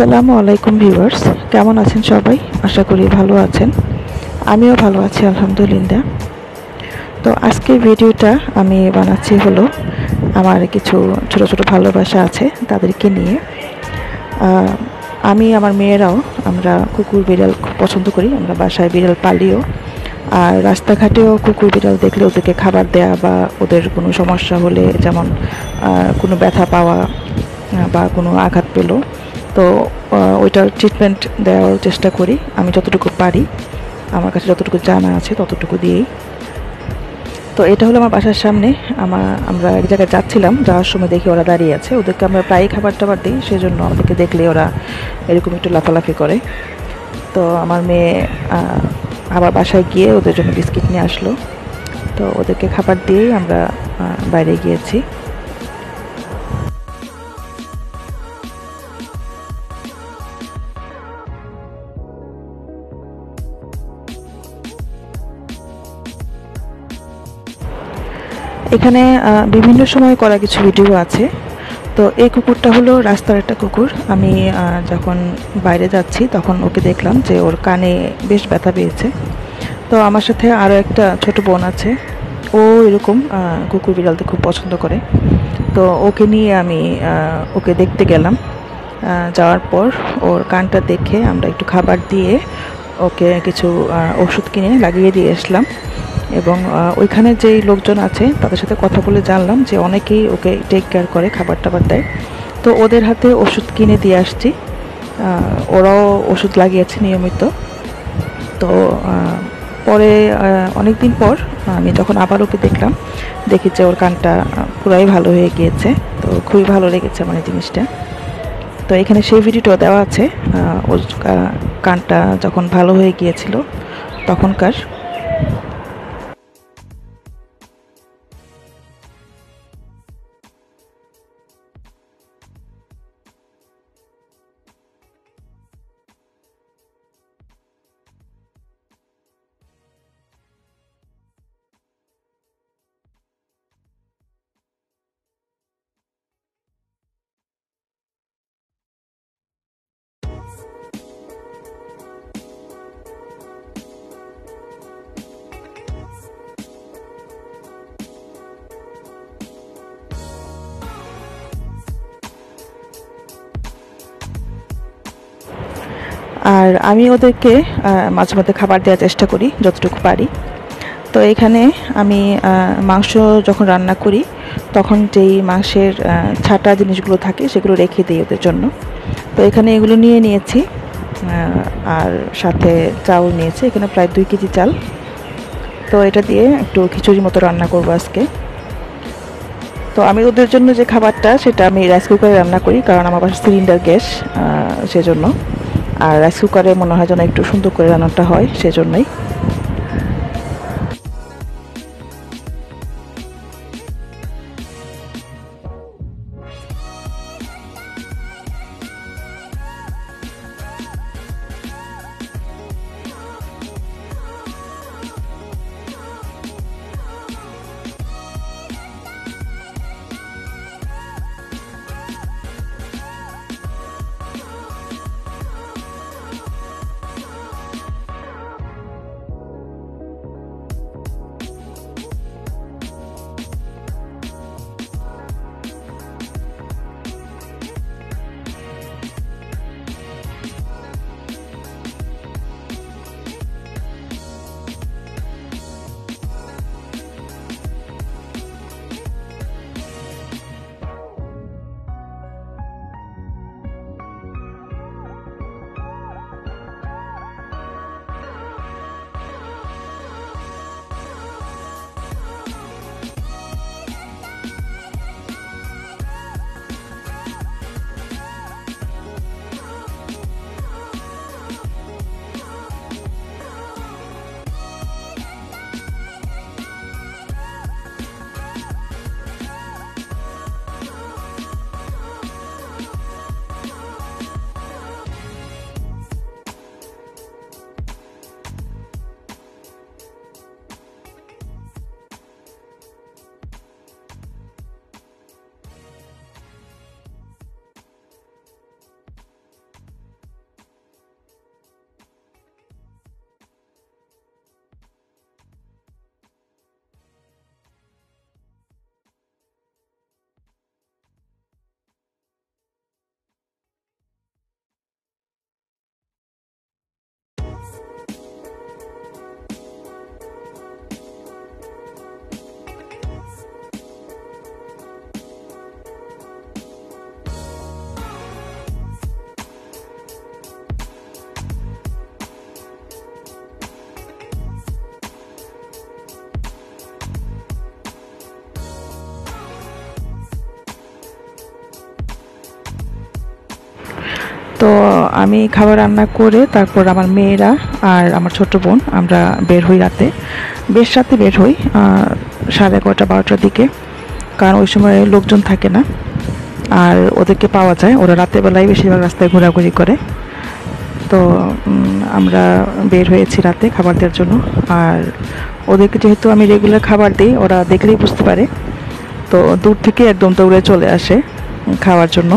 আসসালামু আলাইকুম ভিউয়ার্স। কেমন আছেন সবাই? আশা করি ভালো আছেন। আমিও ভালো আছি, আলহামদুলিল্লাহ। তো আজকের ভিডিওটা আমি বানাচ্ছি হলো আমার কিছু ছোট ছোট ভালোবাসা আছে তাদেরকে নিয়ে। আমি, আমার মেয়েরাও আমরা কুকুর, বিড়াল খুব পছন্দ করি। আমরা বাসায় বিড়াল পালিও আর রাস্তাঘাটেও কুকুর, বিড়াল দেখলে ওদেরকে খাবার দেয়া বা ওদের কোনো সমস্যা হলে যেমন কোনো ব্যথা পাওয়া বা কোনো আঘাত পেল। তো ওইটার ট্রিটমেন্ট দেওয়ার চেষ্টা করি। আমি যতটুকু পারি, আমার কাছে যতটুকু জানা আছে ততটুকু দিয়েই। তো এটা হলো আমার বাসার সামনে। আমার, আমরা এক জায়গায় যাচ্ছিলাম, যাওয়ার সময় দেখি ওরা দাঁড়িয়ে আছে। ওদেরকে আমরা প্রায়ই খাবার টাবার দিই, সেজন্য আমাদেরকে দেখলে ওরা এরকম একটু লাফালাফি করে। তো আমার মেয়ে আবার বাসায় গিয়ে ওদের জন্য বিস্কিট নিয়ে আসলো। তো ওদেরকে খাবার দিয়েই আমরা বাইরে গিয়েছি। এখানে বিভিন্ন সময় করা কিছু ভিডিও আছে। তো এই কুকুরটা হলো রাস্তার একটা কুকুর। আমি যখন বাইরে যাচ্ছি, তখন ওকে দেখলাম যে ওর কানে বেশ ব্যথা পেয়েছে। তো আমার সাথে আরও একটা ছোট বোন আছে। ও এরকম কুকুর বিড়ালতে খুব পছন্দ করে। তো ওকে নিয়ে আমি ওকে দেখতে গেলাম। যাওয়ার পর ওর কানটা দেখে আমরা একটু খাবার দিয়ে ওকে কিছু ওষুধ কিনে লাগিয়ে দিয়ে আসলাম। এবং ওইখানে যেই লোকজন আছে তাদের সাথে কথা বলে জানলাম যে অনেকেই ওকে টেক কেয়ার করে, খাবার টাবার দেয়। তো ওদের হাতে ওষুধ কিনে দিয়ে আসছি। ওরাও ওষুধ লাগিয়েছে নিয়মিত। তো পরে অনেক দিন পর আমি যখন আবার ওকে দেখলাম, দেখি যে ওর কানটা পুরাই ভালো হয়ে গিয়েছে। তো খুবই ভালো লেগেছে এই জিনিসটা। তো এখানে সেই ভিডিওটাও দেওয়া আছে ওর কানটা যখন ভালো হয়ে গিয়েছিল, তখনকার। আর আমি ওদেরকে মাঝে মধ্যে খাবার দেওয়ার চেষ্টা করি, যতটুকু পারি। তো এখানে আমি মাংস যখন রান্না করি, তখন যেই মাংসের ছাটা জিনিসগুলো থাকে, সেগুলো রেখে দিই ওদের জন্য। তো এখানে এগুলো নিয়ে নিয়েছি আর সাথে চাউল নিয়েছি, এখানে প্রায় দুই কেজি চাল। তো এটা দিয়ে একটু খিচুড়ির মতো রান্না করব আজকে। তো আমি ওদের জন্য যে খাবারটা, সেটা আমি রাইস কুকারে রান্না করি, কারণ আমার বাসায় সিলিন্ডার গ্যাস সেজন্য। আর রাইস কুকারে মনে হয় যেন একটু সুন্দর করে রান্নাটা হয় সেজন্যই। তো আমি খাবার রান্না করে তারপর আমার মেয়েরা আর আমার ছোট বোন আমরা বের হই রাতে। বেশ রাতে বের হই সাড়ে এগারোটা, বারোটার দিকে। কারণ ওই সময় লোকজন থাকে না। আর ওদেরকে পাওয়া যায়, ওরা রাতের বেলায় বেশিরভাগ রাস্তায় ঘোরাঘুরি করে। তো আমরা বের হয়েছি রাতে খাবার দেওয়ার জন্য। আর ওদেরকে যেহেতু আমি রেগুলার খাবার দিই, ওরা দেখলেই বুঝতে পারে। তো দূর থেকে একদম দৌড়ে চলে আসে খাওয়ার জন্য।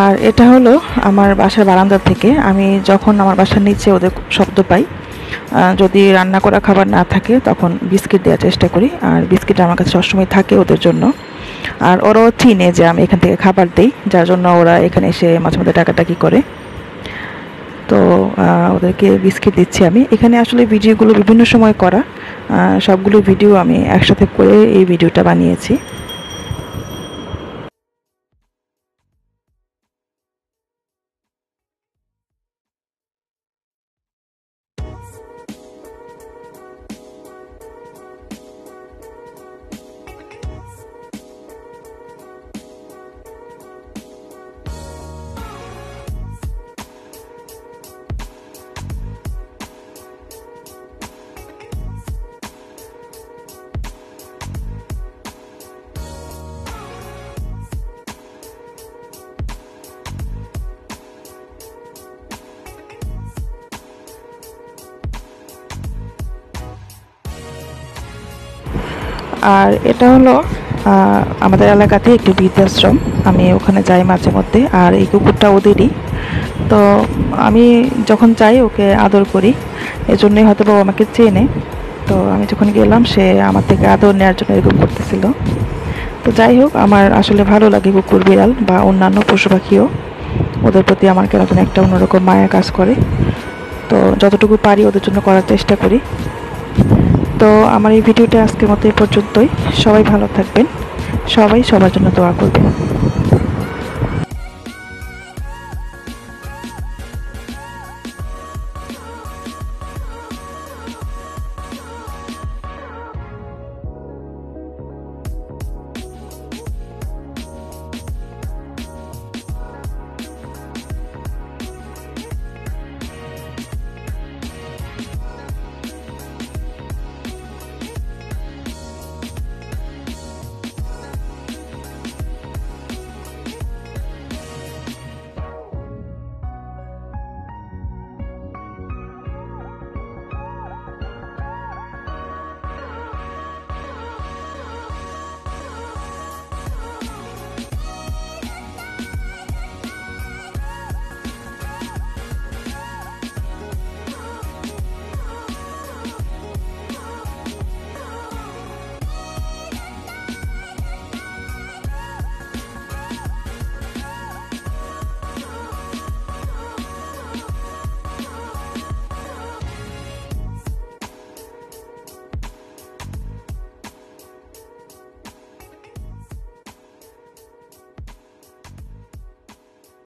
আর এটা হলো আমার বাসার বারান্দা থেকে। আমি যখন আমার বাসার নিচে ওদের শব্দ পাই যদি রান্না করা খাবার না থাকে, তখন বিস্কিট দেওয়ার চেষ্টা করি। আর বিস্কিট আমার কাছে সবসময় থাকে ওদের জন্য। আর ওরাও চিনে যে আমি এখান থেকে খাবার দিই, যার জন্য ওরা এখানে এসে মাঝে মধ্যে টাকাটাকি করে। তো ওদেরকে বিস্কিট দিচ্ছি আমি। এখানে আসলে ভিডিওগুলো বিভিন্ন সময় করা। সবগুলো ভিডিও আমি একসাথে করে এই ভিডিওটা বানিয়েছি। আর এটা হলো আমাদের এলাকাতে একটি বৃদ্ধাশ্রম। আমি ওখানে যাই মাঝে মধ্যে, আর এই কুকুরটা ওদেরই। তো আমি যখন যাই, ওকে আদর করি। এজন্যই হয়তো বাবা আমাকে চেনে। তো আমি যখন গেলাম, সে আমার থেকে আদর নেওয়ার জন্য এরকম করতেছিল। তো যাই হোক, আমার আসলে ভালো লাগে কুকুর বিড়াল বা অন্যান্য পশু পাখিও। ওদের প্রতি আমার কেন একটা অন্যরকম মায়া কাজ করে। তো যতটুকু পারি ওদের জন্য করার চেষ্টা করি। তো আমার এই ভিডিওটা আজকের মতো এই পর্যন্তই। সবাই ভালো থাকবেন। সবাই সবার জন্য দোয়া করবেন।